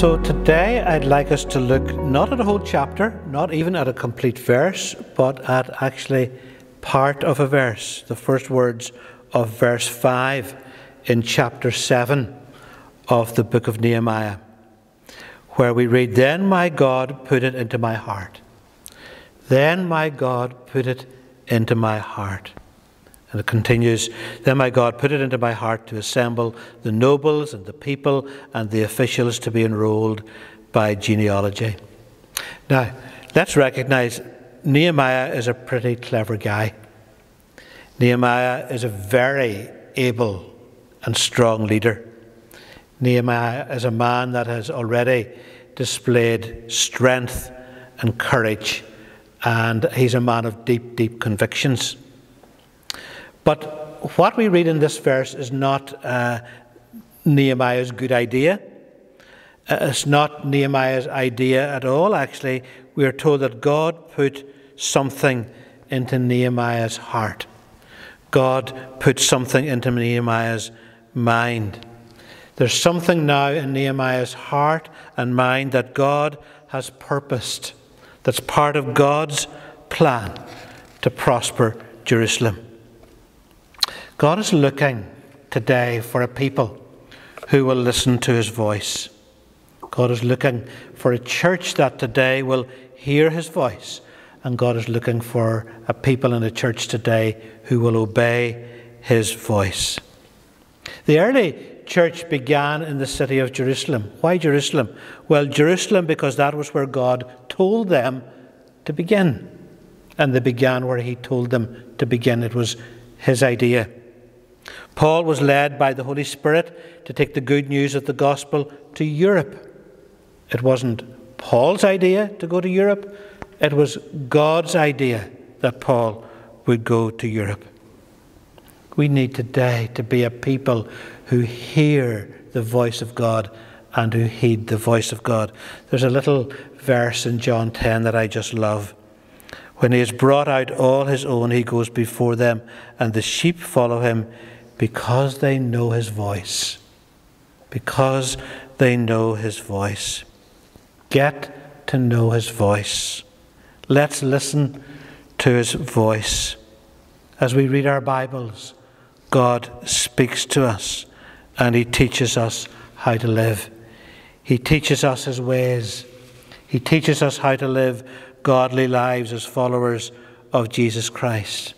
So today I'd like us to look not at a whole chapter, not even at a complete verse, but at actually part of a verse, the first words of verse 5 in chapter 7 of the book of Nehemiah, where we read, Then my God put it into my heart. Then my God put it into my heart. And it continues Then my God put it into my heart to assemble the nobles and the people and the officials to be enrolled by genealogy. Now, let's recognize Nehemiah is a pretty clever guy. Nehemiah is a very able and strong leader. Nehemiah is a man that has already displayed strength and courage, and he's a man of deep, deep convictions. But what we read in this verse is not uh, Nehemiah's good idea. Uh, it's not Nehemiah's idea at all, actually. We are told that God put something into Nehemiah's heart. God put something into Nehemiah's mind. There's something now in Nehemiah's heart and mind that God has purposed, that's part of God's plan to prosper Jerusalem. God is looking today for a people who will listen to his voice. God is looking for a church that today will hear his voice. And God is looking for a people in the church today who will obey his voice. The early church began in the city of Jerusalem. Why Jerusalem? Well, Jerusalem because that was where God told them to begin. And they began where he told them to begin. It was his idea. Paul was led by the Holy Spirit to take the good news of the gospel to Europe. It wasn't Paul's idea to go to Europe, it was God's idea that Paul would go to Europe. We need today to be a people who hear the voice of God and who heed the voice of God. There's a little verse in John 10 that I just love. When he has brought out all his own, he goes before them, and the sheep follow him because they know his voice. Because they know his voice. Get to know his voice. Let's listen to his voice. As we read our Bibles, God speaks to us and he teaches us how to live. He teaches us his ways. He teaches us how to live godly lives as followers of Jesus Christ.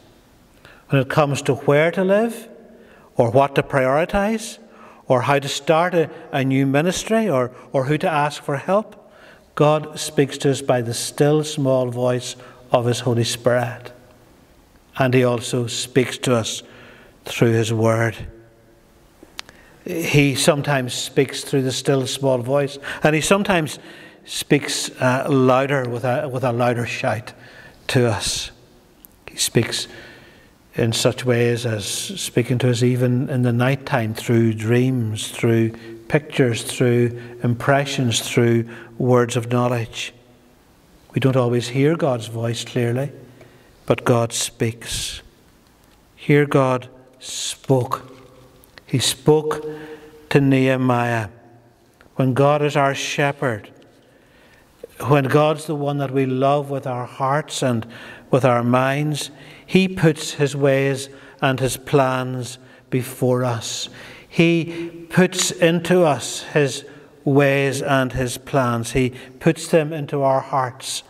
When it comes to where to live, or what to prioritize, or how to start a, a new ministry, or, or who to ask for help. God speaks to us by the still small voice of His Holy Spirit. And He also speaks to us through His Word. He sometimes speaks through the still small voice, and He sometimes speaks uh, louder with a, with a louder shout to us. He speaks in such ways as speaking to us even in the night time through dreams, through pictures, through impressions, through words of knowledge. We don't always hear God's voice clearly, but God speaks. Here, God spoke. He spoke to Nehemiah. When God is our shepherd, when God's the one that we love with our hearts and with our minds, He puts His ways and His plans before us. He puts into us His ways and His plans. He puts them into our hearts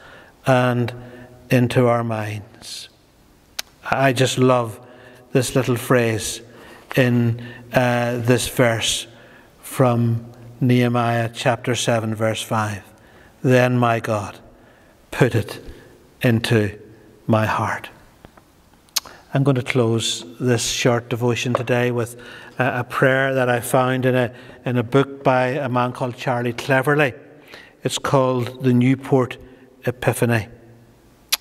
and into our minds. I just love this little phrase in uh, this verse from Nehemiah chapter 7, verse 5. Then my God put it into my heart. I'm going to close this short devotion today with a, a, prayer that I found in a, in a book by a man called Charlie Cleverly. It's called The Newport Epiphany.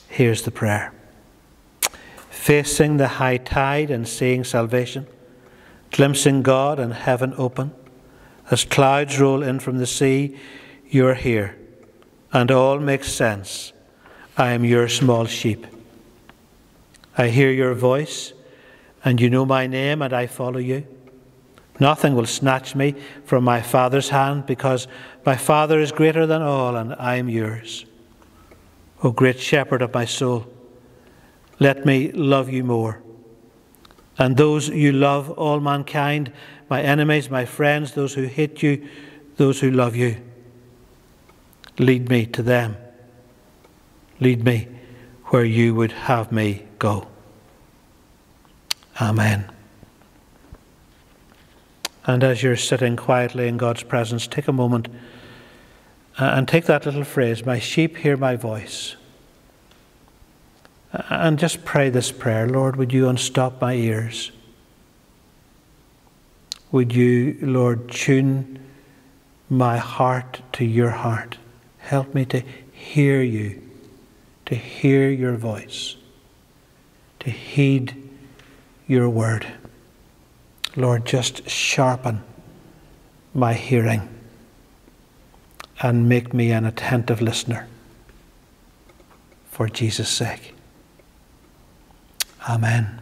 Here's the prayer Facing the high tide and seeing salvation, glimpsing God and heaven open, as clouds roll in from the sea, you're here, and all makes sense. I am your small sheep. I hear your voice, and you know my name, and I follow you. Nothing will snatch me from my Father's hand, because my Father is greater than all, and I am yours. O great shepherd of my soul, let me love you more. And those you love, all mankind, my enemies, my friends, those who hate you, those who love you, lead me to them. Lead me where you would have me go. Amen. And as you're sitting quietly in God's presence, take a moment uh, and take that little phrase, My sheep hear my voice. Uh, and just pray this prayer Lord, would you unstop my ears? Would you, Lord, tune my heart to your heart? Help me to hear you, to hear your voice, to heed your word. Lord, just sharpen my hearing and make me an attentive listener for Jesus' sake. Amen.